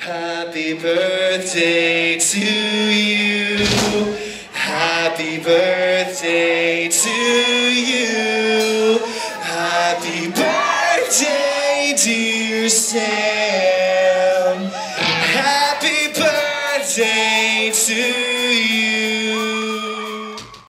Happy birthday to you. Happy birthday to you. Happy birthday, dear Sam. Happy birthday to you.